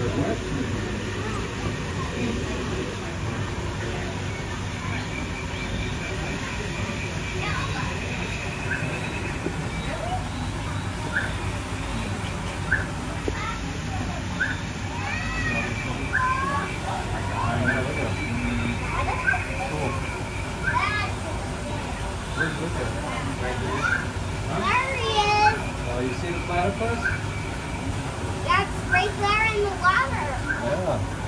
Where's Right. Huh? There he is. Oh, you see the platypus? water. Yeah.